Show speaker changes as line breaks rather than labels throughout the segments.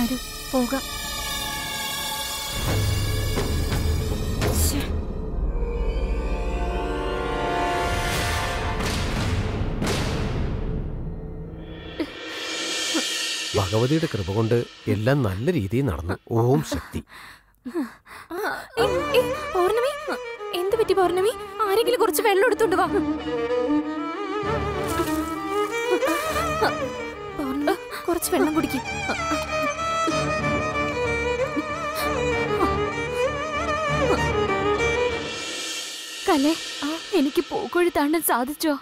വരൂ. പോകാം.
ഭഗവതിയുടെ കൃപ കൊണ്ട് എല്ലാം നല്ല രീതിയിൽ നടന്നു. ഓം ശക്തി.
പൗർണമി? എന്ത് പറ്റി പൗർണമി? ആരെങ്കിലും കുറച്ച് വെള്ളം എടുത്തോണ്ട് വാ. കുറച്ച് വെള്ളം കുടിക്കും. കലേ എനിക്ക് പൂക്കോഴി താണ്ടാൻ സാധിച്ചോ?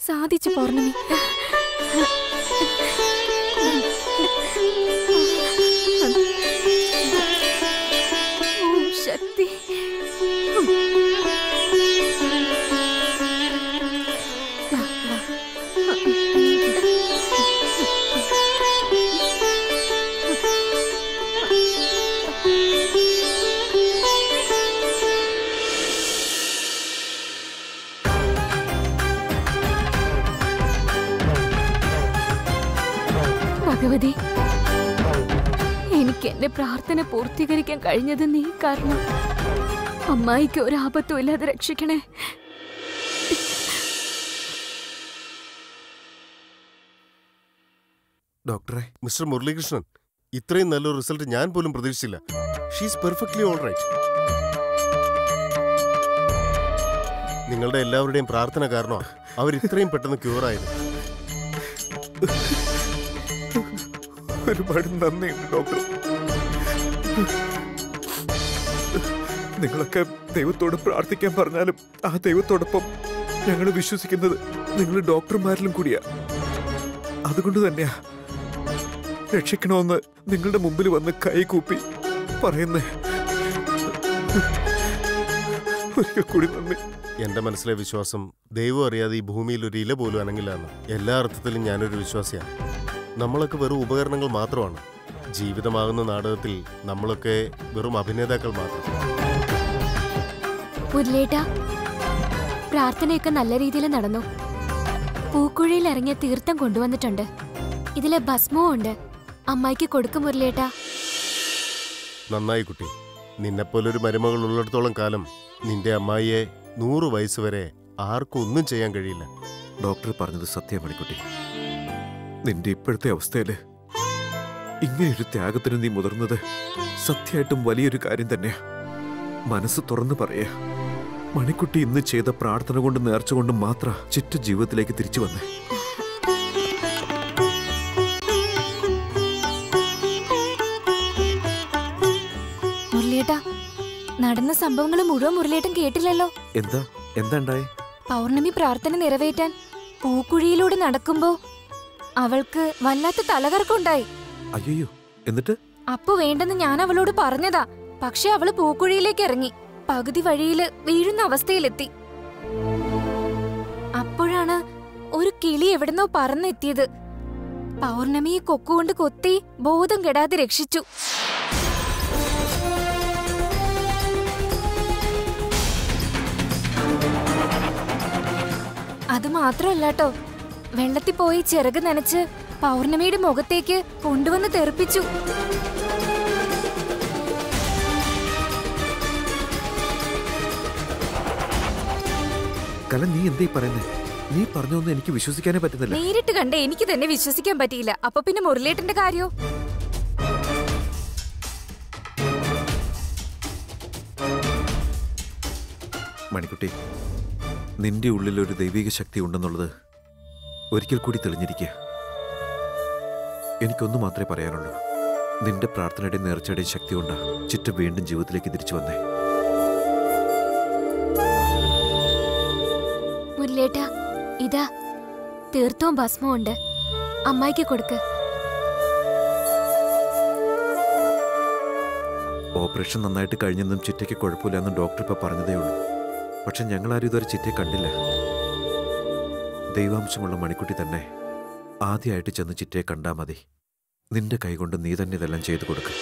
സാധിച്ചു പൗർണമി. ഭഗവതി എനിക്ക് എന്റെ പ്രാർത്ഥന പൂർത്തീകരിക്കാൻ കഴിഞ്ഞത് നീ കാരണം അമ്മായിക്ക് ഒരു ആപത്തും ഇല്ലാതെ രക്ഷിക്കണേ.
ഡോക്ടറെ
മിസ്റ്റർ മുരളീകൃഷ്ണൻ ഇത്രയും നല്ലൊരു റിസൾട്ട് ഞാൻ പോലും പ്രതീക്ഷിച്ചില്ല. ഷീസ് പെർഫെക്റ്റ്ലി ഓൾ റൈറ്റ് നിങ്ങളുടെ എല്ലാവരുടെയും പ്രാർത്ഥന കാരണമാണ് അവർ ഇത്രയും പെട്ടെന്ന് ക്യൂർ ആയത്.
ഒരുപാട് നന്ദിയുണ്ട് ഡോക്ടർ. നിങ്ങളൊക്കെ ദൈവത്തോട് പ്രാർത്ഥിക്കാൻ പറഞ്ഞാലും ആ ദൈവത്തോടൊപ്പം ഞങ്ങൾ വിശ്വസിക്കുന്നത് നിങ്ങൾ ഡോക്ടർമാരിലും കൂടിയാ. അതുകൊണ്ട് തന്നെയാ രക്ഷിക്കണമെന്ന് നിങ്ങളുടെ മുമ്പിൽ വന്ന് കൈകൂപ്പി പറയുന്നേ. ഒരിക്കൽ കൂടി
മനസ്സിലെ വിശ്വാസം ദൈവം അറിയാതെ ഈ ഭൂമിയിൽ ഒരു ഇല പോലും അനങ്ങില്ലാന്ന് എല്ലാ അർത്ഥത്തിലും ഞാനൊരു വിശ്വാസിയാണ്. നമ്മളൊക്കെ വെറും ഉപകരണങ്ങൾ മാത്രമാണ്. ജീവിതമാകുന്ന നാടകത്തിൽ നമ്മളൊക്കെ വെറും അഭിനേതാക്കൾ മാത്രം.
പുല്ലേട്ട പ്രാർത്ഥനയൊക്കെ നല്ല രീതിയിൽ നടന്നു. പൂക്കുഴിയിൽ ഇറങ്ങിയ തീർത്ഥം കൊണ്ടുവന്നിട്ടുണ്ട്. ഇതിലെ ഭസ്മവും ഉണ്ട്. അമ്മായിക്ക് കൊടുക്കും മുരളേട്ട
നന്നായി കുട്ടി. നിന്നെപ്പോലൊരു മരുമകൾ ഉള്ളിടത്തോളം കാലം നിന്റെ അമ്മായിയെ നൂറ് വയസ്സ് വരെ ആർക്കും ഒന്നും ചെയ്യാൻ കഴിയില്ല.
ഡോക്ടർ പറഞ്ഞത് സത്യമാണ് മണിക്കുട്ടി നിന്റെ ഇപ്പോഴത്തെ അവസ്ഥയിൽ ഇങ്ങനെയൊരു ത്യാഗത്തിന് നീ മുതിർന്നത് സത്യമായിട്ടും വലിയൊരു കാര്യം തന്നെയാ. മനസ്സ് തുറന്നു പറയാ. മണിക്കുട്ടി ഇന്ന് ചെയ്ത പ്രാർത്ഥന കൊണ്ട് നേർച്ച കൊണ്ട് മാത്ര ചിറ്റ ജീവിതത്തിലേക്ക് തിരിച്ചു വന്നേ.
മുരളിയേട്ട നടന്ന സംഭവങ്ങൾ മുഴുവൻ മുരളിയേട്ടൻ കേട്ടില്ലല്ലോ.
എന്താ? എന്താ
പൗർണമി പ്രാർത്ഥന നിറവേറ്റാൻ പൂക്കുഴിയിലൂടെ നടക്കുമ്പോ അവൾക്ക് വല്ലാത്ത തലകറക്കുണ്ടായി
അയ്യോ എന്നിട്ട്?
അപ്പു വേണ്ടെന്ന് ഞാൻ അവളോട് പറഞ്ഞതാ. പക്ഷെ അവൾ പൂക്കുഴിയിലേക്ക് ഇറങ്ങി. പകുതി വഴിയിൽ വീഴുന്ന അവസ്ഥയിലെത്തി. അപ്പോഴാണ് ഒരു കിളി എവിടുന്നോ പറന്നെത്തിയത്. പൗർണമിയെ കൊക്കുകൊണ്ട് കൊത്തി ബോധം കെടാതെ രക്ഷിച്ചു. അത് മാത്രമല്ല കേട്ടോ വെള്ളത്തിൽ പോയി ചിറക് നനച്ച് പൗർണമിയുടെ മുഖത്തേക്ക് കൊണ്ടുവന്ന് തെറിപ്പിച്ചു.
കല നീ എന്തേ പറയുന്നേ? നീ പറഞ്ഞൊന്നും എനിക്ക് വിശ്വസിക്കാനേ പറ്റുന്നില്ല.
നേരിട്ട് കണ്ട എനിക്ക് തന്നെ വിശ്വസിക്കാൻ പറ്റിയില്ല. അപ്പൊ പിന്നെ മുരളേട്ടന്റെ കാര്യോ?
മണിക്കുട്ടി നിന്റെ ഉള്ളിൽ ഒരു ദൈവിക ശക്തി ഉണ്ടെന്നുള്ളത് ഒരിക്കൽ കൂടി തെളിഞ്ഞിരിക്കുക എനിക്കൊന്നു മാത്രമേ പറയാനുള്ളൂ. നിന്റെ പ്രാർത്ഥനയുടെയും നേർച്ചയുടെയും ശക്തി കൊണ്ടാ ചിറ്റ വീണ്ടും ജീവിതത്തിലേക്ക് തിരിച്ചു വന്നേ.
മുല്ലേട്ട ഇതാ. തീർത്ഥവും ഭസ്മവും ഉണ്ട്. അമ്മായിക്ക് കൊടുക്ക്.
ഓപ്പറേഷൻ നന്നായിട്ട് കഴിഞ്ഞെന്നും ചിറ്റയ്ക്ക് കുഴപ്പമില്ലെന്നും ഡോക്ടർ ഇപ്പൊ പറഞ്ഞതേ ഉള്ളൂ. പക്ഷെ ഞങ്ങളാരും ഇതുവരെ ചിറ്റയെ കണ്ടില്ല. ദൈവാംശമുള്ള മണിക്കുട്ടി തന്നെ ആദ്യമായിട്ട് ചെന്ന് ചിറ്റയെ കണ്ടാൽ മതി. നിന്റെ കൈകൊണ്ട് നീ തന്നെ ഇതെല്ലാം ചെയ്തു കൊടുക്കുക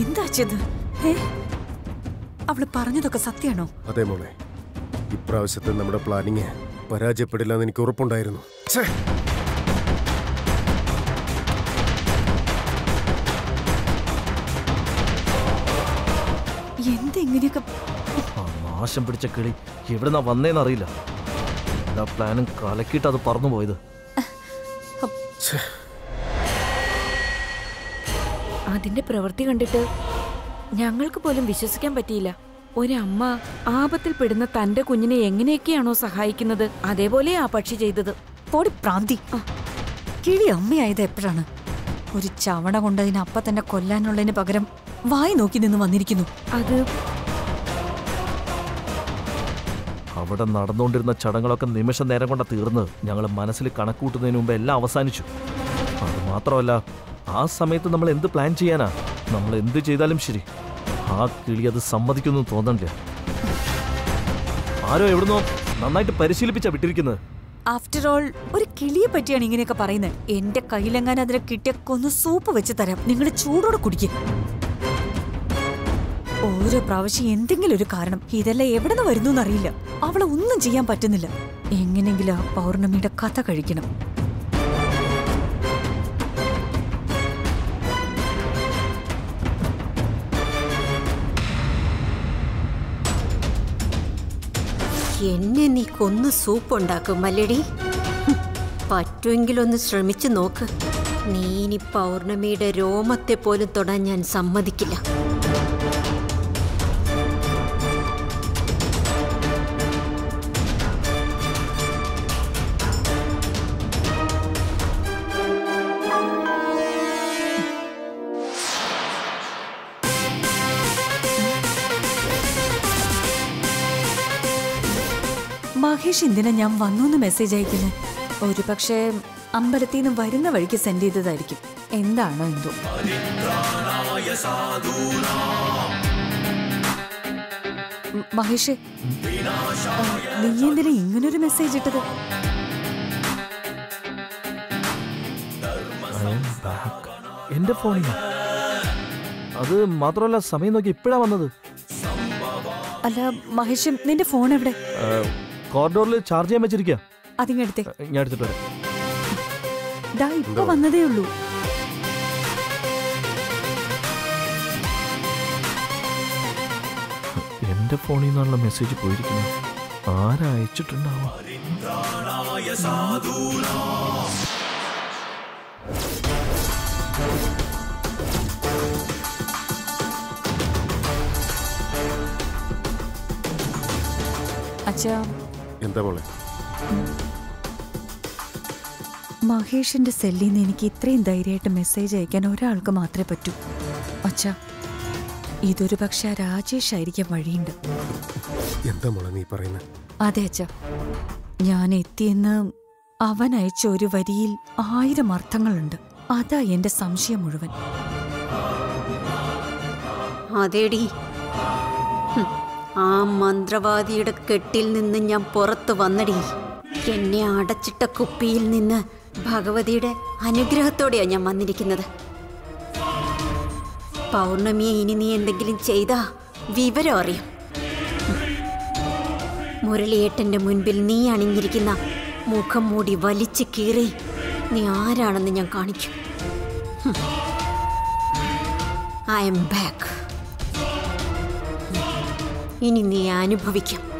എന്താ ചെയ്ത് അവൾ പറഞ്ഞതൊക്കെ സത്യാണോ
അതെ മോളെ. ഇപ്രാവശ്യത്തെ നമ്മുടെ പ്ലാനിങ് പരാജയപ്പെടില്ല എന്ന് എനിക്ക് ഉറപ്പുണ്ടായിരുന്നു.
എന്തെങ്ങനെയൊക്കെ?
ആ നാശം പിടിച്ച കിളി എവിടുന്നാ വന്നേന്നറിയില്ല എല്ലാ പ്ലാനും കലക്കിയിട്ട് അത് പറന്നു പോയത്?
അതിന്റെ പ്രവൃത്തി കണ്ടിട്ട് ഞങ്ങൾക്ക് പോലും വിശ്വസിക്കാൻ പറ്റിയില്ല. ഒരമ്മ ആപത്തിൽ പെടുന്ന തന്റെ കുഞ്ഞിനെ എങ്ങനെയൊക്കെയാണോ സഹായിക്കുന്നത് അതേപോലെ ആ പക്ഷി ചെയ്തത്.
പോടി പ്രാന്തി. കിളി അമ്മയായത് എപ്പോഴാണ്? ഒരു ചവണ കൊണ്ടതിന് അപ്പ തന്നെ കൊല്ലാനുള്ളതിന് പകരം വായി നോക്കി നിന്ന് വന്നിരിക്കുന്നു.
അത്
അവിടെ നടന്നുകൊണ്ടിരുന്ന ചടങ്ങുകളൊക്കെ നിമിഷ നേരം കൊണ്ട് തീർന്ന് ഞങ്ങൾ മനസ്സിൽ കണക്കൂട്ടുന്നതിന് മുമ്പ് എല്ലാം അവസാനിച്ചു. അത് മാത്രമല്ല ആ സമയത്ത് നമ്മൾ എന്ത് പ്ലാൻ ചെയ്യാനാ? നമ്മൾ എന്ത് ചെയ്താലും ശരി. ആ കിളി അത് സമ്മതിക്കുന്നു തോന്നണ്ടേ ആരോ എവിടുന്നോ നന്നായിട്ട് പരിശീലിപ്പിച്ചാ വിട്ടിരിക്കുന്നത്.
ആഫ്റ്റർ ഓൾ ഒരു കിളിയെ പറ്റിയാണ് ഇങ്ങനെയൊക്കെ പറയുന്നത്. എന്റെ കയ്യിലെങ്ങാൻ അതിനെ കിട്ടിയ സൂപ്പ് വെച്ച് തരാം. നിങ്ങൾ ചൂടോടെ കുടിക്കും. ഓരോ പ്രാവശ്യം എന്തെങ്കിലും ഒരു കാരണം. ഇതെല്ലാം എവിടെ നിന്ന് വരുന്നു എന്നറിയില്ല. അവളെ ഒന്നും ചെയ്യാൻ പറ്റുന്നില്ല. എങ്ങനെങ്കിലും ആ പൗർണമിയുടെ കഥ കഴിക്കണം.
എന്നെ നീ കൊന്ന് സൂപ്പ് ഉണ്ടാക്കും മല്ലടി. പറ്റുമെങ്കിലൊന്ന് ശ്രമിച്ചു നോക്ക്. നീ ഇനി പൗർണമിയുടെ രോമത്തെ പോലും തൊടാൻ ഞാൻ സമ്മതിക്കില്ല.
മഹേഷ് എന്തിനാ ഞാൻ വന്നു എന്ന് മെസ്സേജ് അയക്കുന്നത് ഒരു പക്ഷേ അമ്പലത്തിൽ നിന്ന് വരുന്ന വഴിക്ക് സെൻഡ് ചെയ്തതായിരിക്കും. എന്താണോ എന്തോ? മഹേഷ് നീ എന്തിനാ ഇങ്ങനൊരു മെസ്സേജ് ഇട്ടത്?
എന്റെ ഫോണിൽ അത് മാത്രമല്ല സമയം നോക്കി ഇപ്പഴാ വന്നത്.
അല്ല മഹേഷ് നിന്റെ ഫോൺ എവിടെ?
കോറിഡോറിൽ ചാർജ് ചെയ്യാൻ വെച്ചിരിക്കുക
അതിങ്ങടുത്തെ
ഞാൻ എടുത്തിട്ട് വരാം.
ദാ ഇപ്പൊ വന്നതേ ഉള്ളൂ.
എന്റെ ഫോണിൽ നിന്നുള്ള മെസ്സേജ് പോയിരിക്കുന്നു ആരാ അയച്ചിട്ടുണ്ടാവും
അച്ഛാ
എന്താ മോളെ?
മഹേഷിന്റെ സെല്ലിൽ നിന്ന് എനിക്ക് ഇത്രയും ധൈര്യമായിട്ട് മെസ്സേജ് അയക്കാൻ ഒരാൾക്ക് മാത്രമേ പറ്റൂ. അച്ഛാ ഇതൊരു പക്ഷെ ആ രാജേഷ് ആയിരിക്കാൻ വഴിയുണ്ട്.
എന്താ മോളെ നീ പറയുന്നത്
അതെ അച്ഛ ഞാൻ എത്തിയെന്ന് അവൻ അയച്ച ഒരു വരിയിൽ ആയിരം അർത്ഥങ്ങളുണ്ട്. അതാ എന്റെ സംശയം മുഴുവൻ.
അതേടി. ആ മന്ത്രവാദിയുടെ കെട്ടിൽ നിന്ന് ഞാൻ പുറത്തു വന്നടി. എന്നെ അടച്ചിട്ട കുപ്പിയിൽ നിന്ന് ഭഗവതിയുടെ അനുഗ്രഹത്തോടെയാണ് ഞാൻ വന്നിരിക്കുന്നത്. പൗർണമിയെ ഇനി നീ എന്തെങ്കിലും ചെയ്താ വിവരം അറിയും. മുരളിയേട്ടന്റെ മുൻപിൽ നീ അണിഞ്ഞിരിക്കുന്ന മുഖം മൂടി വലിച്ചു കീറി നീ ആരാണെന്ന് ഞാൻ കാണിക്കും. ഐ എം ബാക്ക് ഇനി നീ അനുഭവിക്കും.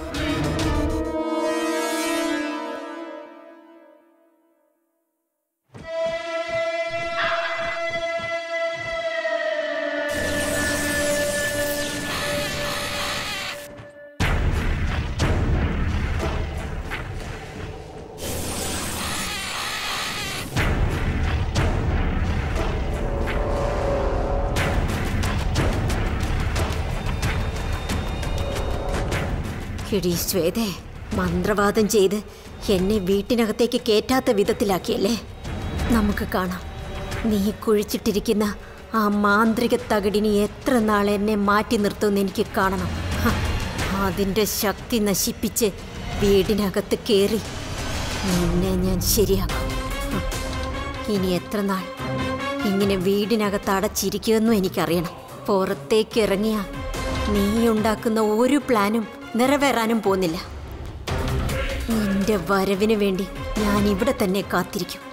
എടീ ശ്വേതേ മന്ത്രവാദം ചെയ്ത് എന്നെ വീട്ടിനകത്തേക്ക് കേറ്റാത്ത വിധത്തിലാക്കിയല്ലേ? നമുക്ക് കാണാം. നീ കുഴിച്ചിട്ടിരിക്കുന്ന ആ മാന്ത്രിക തകിടിനി എത്ര നാൾ എന്നെ മാറ്റി നിർത്തുമെന്ന് എനിക്ക് കാണണം. അതിന്റെ ശക്തി നശിപ്പിച്ച് വീടിനകത്ത് കയറി നിന്നെ ഞാൻ ശരിയാക്കും. ഇനി എത്ര നാൾ ഇങ്ങനെ വീടിനകത്ത് അടച്ചിരിക്കുമെന്നും എനിക്കറിയണം. പുറത്തേക്ക് നീ ഉണ്ടാക്കുന്ന ഒരു പ്ലാനും നിറവേറാനും പോകുന്നില്ല. നിന്റെ വരവിന് വേണ്ടി ഞാൻ ഇവിടെ തന്നെ കാത്തിരിക്കും.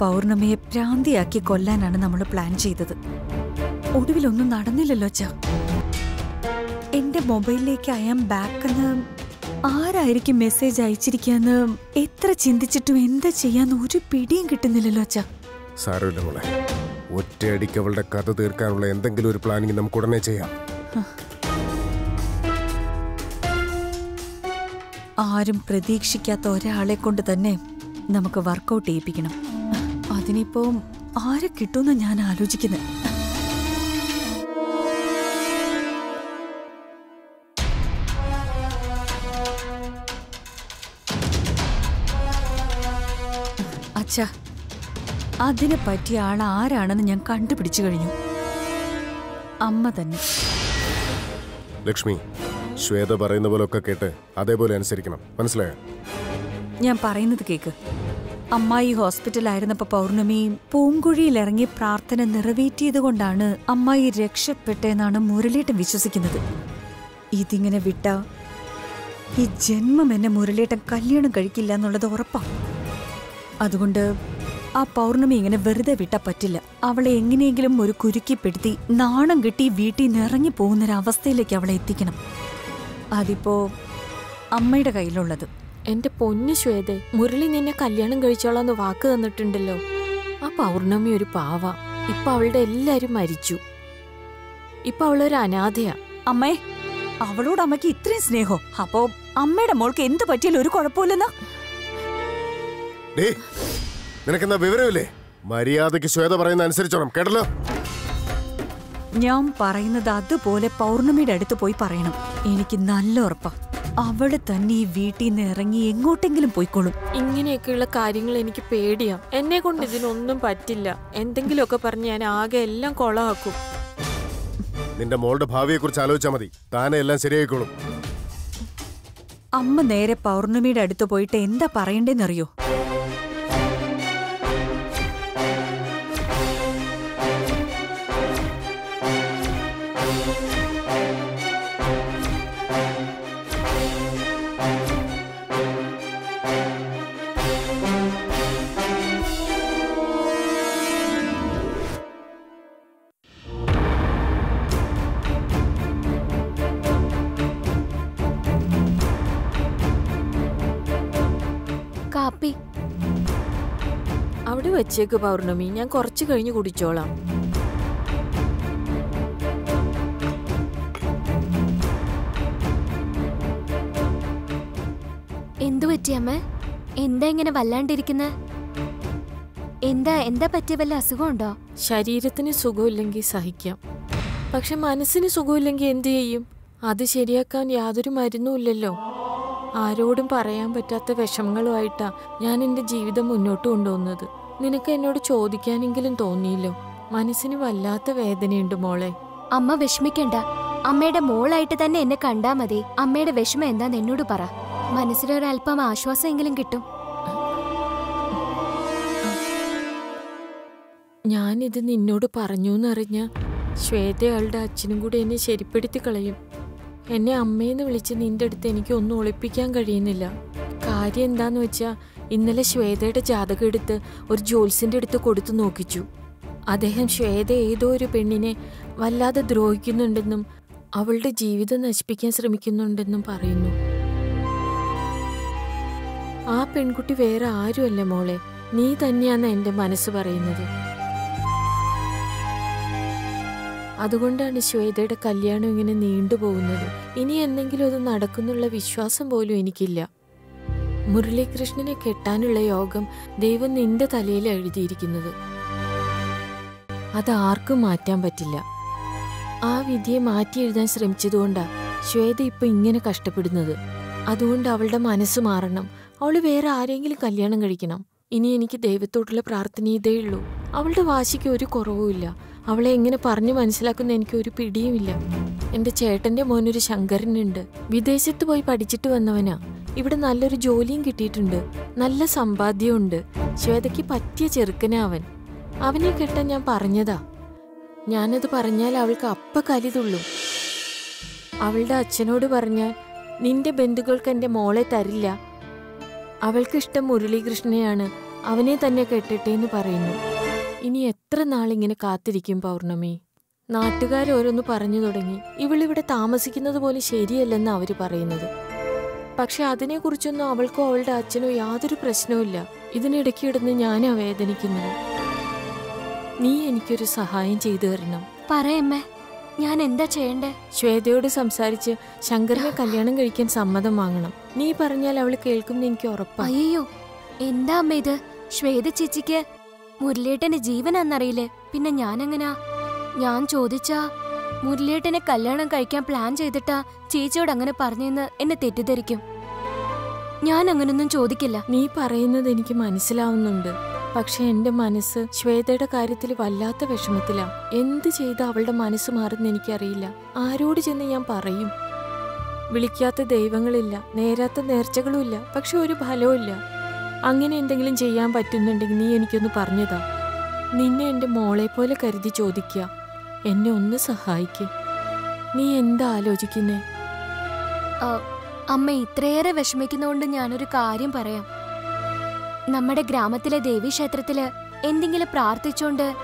പൗർണമിയെ പ്രാന്തിയാക്കി കൊല്ലാനാണ് നമ്മൾ പ്ലാൻ ചെയ്തത്. ഒടുവിലൊന്നും നടന്നില്ലല്ലോ അച്ഛ. എന്റെ മൊബൈലിലേക്ക് അയാം ബാക്കെന്ന് ആരായിരിക്കും മെസ്സേജ് അയച്ചിരിക്കാന്ന് എത്ര ചിന്തിച്ചിട്ടും എന്താ ചെയ്യാന്ന് ഒരു പിടിയും കിട്ടുന്നില്ലല്ലോ അച്ഛ.
സാരമില്ല മോളെ. ഒറ്റയടിക്ക് അവളുടെ കഥ തീർക്കാനുള്ള എന്തെങ്കിലും ഒരു പ്ലാനിങ് നമുക്ക് ഉടനെ ചെയ്യാം.
ആരും പ്രതീക്ഷിക്കാത്ത ഒരാളെ കൊണ്ട് തന്നെ നമുക്ക് വർക്കൗട്ട് ചെയ്യിപ്പിക്കണം. അതിനിപ്പോ ആരെ കിട്ടുമെന്ന് ഞാൻ ആലോചിക്കുന്നു? അച്ഛാ അതിനെ പറ്റിയ ആൾ ആരാണെന്ന് ഞാൻ കണ്ടുപിടിച്ചു കഴിഞ്ഞു. അമ്മ തന്നെ.
ലക്ഷ്മി ശ്വേത പറയുന്ന പോലൊക്കെ കേട്ട് അതേപോലെ അനുസരിക്കണം. മനസ്സിലായോ?
ഞാൻ പറയുന്നത് കേക്ക്. അമ്മായി ഹോസ്പിറ്റലായിരുന്നപ്പോ പൗർണമി പൂങ്കുഴിയിൽ ഇറങ്ങി പ്രാർത്ഥന നിറവേറ്റിയത് കൊണ്ടാണ് അമ്മായി രക്ഷപ്പെട്ടെന്നാണ് മുരളീട്ടൻ വിശ്വസിക്കുന്നത്. ഇതിങ്ങനെ വിട്ട ഈ ജന്മം എന്നെ മുരളീട്ടൻ കല്യാണം കഴിക്കില്ല എന്നുള്ളത് ഉറപ്പാ. അതുകൊണ്ട് ആ പൗർണമി ഇങ്ങനെ വെറുതെ വിട്ട പറ്റില്ല. അവളെ എങ്ങനെയെങ്കിലും ഒരു കുരുക്കിപ്പെടുത്തി നാണം കിട്ടി വീട്ടിൽ നിന്ന് ഇറങ്ങി പോകുന്നൊരവസ്ഥയിലേക്ക് അവളെ എത്തിക്കണം. അതിപ്പോ അമ്മയുടെ കയ്യിലുള്ളത്.
എന്റെ പൊന്നു ശ്വേതേ മുരളി നിന്നെ കല്യാണം കഴിച്ചോളാന്ന് വാക്ക് തന്നിട്ടുണ്ടല്ലോ. ആ പൗർണമി ഒരു പാവ. ഇപ്പൊ അവളുടെ എല്ലാരും മരിച്ചു. ഇപ്പൊ അവളൊരു അനാഥയാ.
അമ്മേ അവളോട് അമ്മയ്ക്ക് ഇത്രയും സ്നേഹോ. അപ്പോ അമ്മയുടെ മോൾക്ക് എന്ത് പറ്റിയാലും ഒരു കുഴപ്പമില്ലെന്ന?
നിനക്കെന്താ വിവരമില്ലേ? മര്യാദയ്ക്ക് ശ്വേത പറയുന്ന അനുസരിച്ചോണം കേട്ടല്ലോ?
ഞാൻ പറയുന്നത് അതുപോലെ പൗർണമിയുടെ അടുത്ത് പോയി പറയണം. എനിക്ക് നല്ല ഉറപ്പാ. അവൾ തന്നെ ഈ വീട്ടിൽ നിന്ന് ഇറങ്ങി എങ്ങോട്ടെങ്കിലും പോയിക്കോളും.
ഇങ്ങനെയൊക്കെയുള്ള കാര്യങ്ങൾ എനിക്ക് പേടിയാ. എന്നെ കൊണ്ട് ഇതിനൊന്നും പറ്റില്ല. എന്തെങ്കിലുമൊക്കെ പറഞ്ഞ് ഞാൻ ആകെ എല്ലാം കൊളമാക്കും
നിന്റെ മോളുടെ ഭാവിയെ കുറിച്ച് ആലോചിച്ചാൽ മതി. താനെ എല്ലാം ശരിയായിക്കോളും.
അമ്മ നേരെ പൗർണമിയുടെ അടുത്ത് പോയിട്ട് എന്താ പറയണ്ടേന്നറിയോ?
അവിടെ വെച്ചേക്ക് പൗർണമി. ഞാൻ കുറച്ച് കഴിഞ്ഞ് കുടിച്ചോളാം.
എന്തു പറ്റി അമ്മ? എന്താ ഇങ്ങനെ വല്ലാണ്ടിരിക്കുന്ന? എന്താ എന്താ പറ്റിയ വല്ല അസുഖമുണ്ടോ?
ശരീരത്തിന് സുഖമില്ലെങ്കിൽ സഹിക്കാം. പക്ഷെ മനസ്സിന് സുഖമില്ലെങ്കിൽ എന്ത് ചെയ്യും? അത് ശരിയാക്കാൻ യാതൊരു മരുന്നുമില്ലല്ലോ ആരോടും പറയാൻ പറ്റാത്ത വിഷമങ്ങളുമായിട്ടാ ഞാൻ എന്റെ ജീവിതം മുന്നോട്ട് കൊണ്ടുപോകുന്നത്. നിനക്ക് എന്നോട് ചോദിക്കാനെങ്കിലും തോന്നിയില്ലോ? മനസ്സിന് വല്ലാത്ത വേദനയുണ്ട് മോളെ.
അമ്മ വിഷമിക്കണ്ട. അമ്മയുടെ മോളായിട്ട് തന്നെ എന്നെ കണ്ടാ മതി. അമ്മയുടെ വിഷമം എന്താന്ന് എന്നോട് പറ. മനസ്സിലൊരല്പം ആശ്വാസമെങ്കിലും കിട്ടും.
ഞാനിത് നിന്നോട് പറഞ്ഞു എന്നറിഞ്ഞ ശ്വേതയാളുടെ അച്ഛനും കൂടി എന്നെ ശരിപ്പെടുത്തി കളയും. എന്നെ അമ്മയെന്ന് വിളിച്ച് നിന്റെ അടുത്ത് എനിക്ക് ഒന്നും ഒളിപ്പിക്കാൻ കഴിയുന്നില്ല. കാര്യം എന്താന്ന് വെച്ചാ ഇന്നലെ ശ്വേതയുടെ ജാതകം എടുത്ത് ഒരു ജോത്സ്യന്റെ അടുത്ത് കൊടുത്തു നോക്കിച്ചു. അദ്ദേഹം ശ്വേത ഏതോ ഒരു പെണ്ണിനെ വല്ലാതെ ദ്രോഹിക്കുന്നുണ്ടെന്നും അവളുടെ ജീവിതം നശിപ്പിക്കാൻ ശ്രമിക്കുന്നുണ്ടെന്നും പറയുന്നു. ആ പെൺകുട്ടി വേറെ ആരുമല്ല മോളെ. നീ തന്നെയാണ് എന്റെ മനസ്സ് പറയുന്നത്. അതുകൊണ്ടാണ് ശ്വേതയുടെ കല്യാണം ഇങ്ങനെ നീണ്ടുപോകുന്നത്. ഇനി എന്തെങ്കിലും അത് നടക്കുന്നുള്ള വിശ്വാസം പോലും എനിക്കില്ല. മുരളീകൃഷ്ണനെ കെട്ടാനുള്ള യോഗം ദൈവം നിന്റെ തലയിൽ എഴുതിയിരിക്കുന്നത്. അത് ആർക്കും മാറ്റാൻ പറ്റില്ല. ആ വിധിയെ മാറ്റി എഴുതാൻ ശ്രമിച്ചതുകൊണ്ടാ ശ്വേത ഇപ്പൊ ഇങ്ങനെ കഷ്ടപ്പെടുന്നത്. അതുകൊണ്ട് അവളുടെ മനസ്സ് മാറണം. അവൾ വേറെ ആരെങ്കിലും കല്യാണം കഴിക്കണം. ഇനി എനിക്ക് ദൈവത്തോടുള്ള പ്രാർത്ഥന ഇതേ ഉള്ളൂ. അവളുടെ വാശിക്ക് ഒരു കുറവുമില്ല അവളെ എങ്ങനെ പറഞ്ഞു മനസ്സിലാക്കുന്ന എനിക്ക് ഒരു പിടിയുമില്ല എന്റെ ചേട്ടന്റെ മോനൊരു ശങ്കരനുണ്ട്. വിദേശത്ത് പോയി പഠിച്ചിട്ട് വന്നവനാ. ഇവിടെ നല്ലൊരു ജോലിയും കിട്ടിയിട്ടുണ്ട്. നല്ല സമ്പാദ്യമുണ്ട് ശ്വേതയ്ക്ക് പറ്റിയ ചെറുക്കനാവൻ അവനെ കെട്ടാൻ ഞാൻ പറഞ്ഞതാ. ഞാനത് പറഞ്ഞാൽ അവൾക്ക് അപ്പ കലിതുള്ളൂ അവളുടെ അച്ഛനോട് പറഞ്ഞാൽ നിന്റെ ബന്ധുക്കൾക്ക് എന്റെ മോളെ തരില്ല. അവൾക്കിഷ്ടം മുരളീകൃഷ്ണനെയാണ്. അവനെ തന്നെ കെട്ടട്ടെ എന്ന് പറയുന്നു. ഇനി എത്ര നാളിങ്ങനെ കാത്തിരിക്കും പൗർണമി? നാട്ടുകാരോരോന്ന് പറഞ്ഞു തുടങ്ങി. ഇവളിവിടെ താമസിക്കുന്നത് പോലെ ശരിയല്ലെന്ന് അവർ പറയുന്നത്. പക്ഷെ അതിനെക്കുറിച്ചൊന്നും അവൾക്കോ അവളുടെ അച്ഛനോ യാതൊരു പ്രശ്നവുമില്ല ഇതിനിടയ്ക്ക് ഇടന്ന് ഞാനാ വേദനിക്കുന്നത്. നീ എനിക്കൊരു സഹായം ചെയ്തു തരണം.
പറയമ്മേ ഞാൻ എന്താ ചെയ്യണ്ടേ?
ശ്വേതയോട് സംസാരിച്ച് ശങ്കറിനെ കല്യാണം കഴിക്കാൻ സമ്മതം വാങ്ങണം. നീ പറഞ്ഞാൽ അവൾ കേൾക്കുമെന്ന് എനിക്ക് ഉറപ്പാണ്
അയ്യോ എന്താ അമ്മ ഇത്? ശ്വേത ചേച്ചിക്ക് മുരളിയേട്ടന് ജീവനാന്നറിയില്ലേ? പിന്നെ ഞാനെങ്ങനാ? ഞാൻ ചോദിച്ചാ മുരളിയേട്ടനെ കല്യാണം കഴിക്കാൻ പ്ലാൻ ചെയ്തിട്ടാ ചേച്ചിയോട് അങ്ങനെ പറഞ്ഞെന്ന് എന്നെ തെറ്റിദ്ധരിക്കും. ഞാൻ അങ്ങനൊന്നും ചോദിക്കില്ല.
നീ പറയുന്നത് എനിക്ക് മനസ്സിലാവുന്നുണ്ട്. പക്ഷെ എന്റെ മനസ്സ് ശ്വേതയുടെ കാര്യത്തിൽ വല്ലാത്ത വിഷമത്തിലാ. എന്ത് ചെയ്ത് അവളുടെ മനസ്സ് മാറുന്ന എനിക്കറിയില്ല. ആരോട് ചെന്ന് ഞാൻ പറയും? വിളിക്കാത്ത ദൈവങ്ങളില്ല. നേരാത്ത നേർച്ചകളുമില്ല. പക്ഷെ ഒരു ഫലവുമില്ല. അങ്ങനെ എന്തെങ്കിലും ചെയ്യാൻ പറ്റുന്നുണ്ടെങ്കിൽ നീ എനിക്കൊന്ന് പറഞ്ഞതാ. നിന്നെ എന്റെ മോളെ പോലെ കരുതി ചോദിക്കുക എന്നെ ഒന്ന് സഹായിക്കേ. നീ എന്താ ആലോചിക്കുന്നേ?
അമ്മ ഇത്രയേറെ വിഷമിക്കുന്നതുകൊണ്ട് ഞാനൊരു കാര്യം പറയാം. നമ്മുടെ ഗ്രാമത്തിലെ ദേവീക്ഷേത്രത്തിൽ എന്തെങ്കിലും പ്രാർത്ഥിച്ചോണ്ട്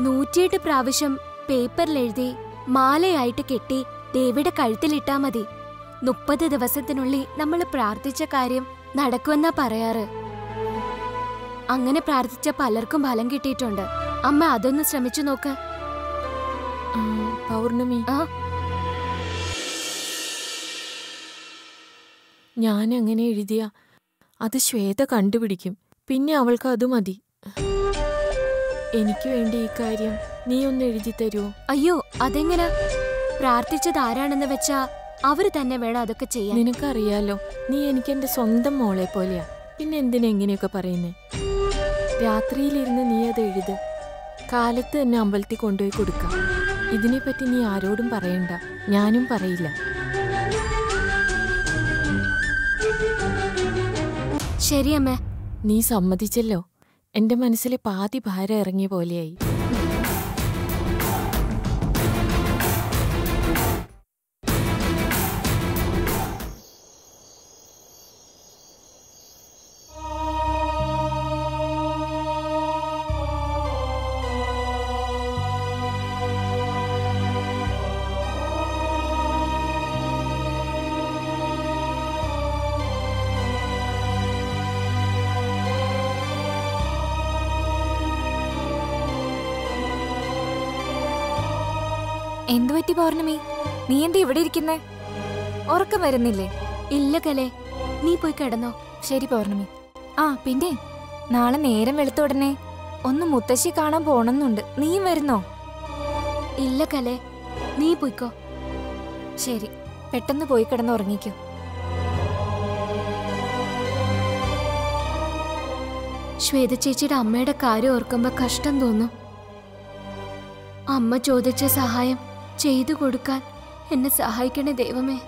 നൂറ്റിയെട്ട് പ്രാവശ്യം പേപ്പറിൽ എഴുതി മാലയായിട്ട് കെട്ടി ദേവിയുടെ കഴുത്തിലിട്ടാ മതി. മുപ്പത് ദിവസത്തിനുള്ളിൽ നമ്മൾ പ്രാർത്ഥിച്ച കാര്യം നടക്കുമെന്നാ പറയാറ്. അങ്ങനെ പ്രാർത്ഥിച്ച പലർക്കും ഫലം കിട്ടിയിട്ടുണ്ട്. അമ്മ അതൊന്ന് ശ്രമിച്ചു നോക്ക്.
പൗർണമി.
ആ?
ഞാൻ അങ്ങനെ എഴുതിയ. അത് ശ്വേത കണ്ടുപിടിക്കും. പിന്നെ അവൾക്ക് അത് മതി. എനിക്ക് വേണ്ടി ഈ കാര്യം നീ ഒന്ന് എഴുതി തരുമോ
അയ്യോ അതെങ്ങനെ? പ്രാർത്ഥിച്ചത് ആരാണെന്ന് വെച്ചാ അവർ തന്നെ വേണം അതൊക്കെ ചെയ്യാൻ.
നിനക്കറിയാലോ നീ എനിക്ക് എന്റെ സ്വന്തം മോളെ പോലെയാ. പിന്നെ എന്തിനാ എങ്ങനെയൊക്കെ പറയുന്നേ? രാത്രിയിലിരുന്ന് നീ അത് എഴുത്. കാലത്ത് തന്നെ അമ്പലത്തിൽ കൊണ്ടുപോയി കൊടുക്കാം. ഇതിനെപ്പറ്റി നീ ആരോടും പറയണ്ട. ഞാനും പറയില്ല.
ശരിയമ്മേ.
നീ സമ്മതിച്ചല്ലോ. എന്റെ മനസ്സിലെ പാതി ഭാരം ഇറങ്ങിയ പോലെയായി.
എന്തു പറ്റി പൗർണമി? നീ എന്താ ഇവിടെ ഇരിക്കുന്നേ? ഉറക്കം വരുന്നില്ലേ?
ഇല്ല കലേ. നീ പോയി കിടന്നോ.
ശരി പൗർണമി. ആ പിന്നെ? നാളെ നേരം വെളുത്ത ഉടനെ ഒന്ന് മുത്തശ്ശി കാണാൻ പോണെന്നുണ്ട്. നീയും വരുന്നോ?
ഇല്ല കലേ. നീ പോയിക്കോ.
ശരി. പെട്ടെന്ന് പോയി കിടന്ന് ഉറങ്ങിക്കോ.
ശ്വേത ചേച്ചിയുടെ അമ്മയുടെ കാര്യം ഓർക്കുമ്പോ കഷ്ടം തോന്നും. അമ്മ ചോദിച്ച സഹായം ചെയ്തു കൊടുക്കാൻ എന്നെ സഹായിക്കണേ ദൈവമേ.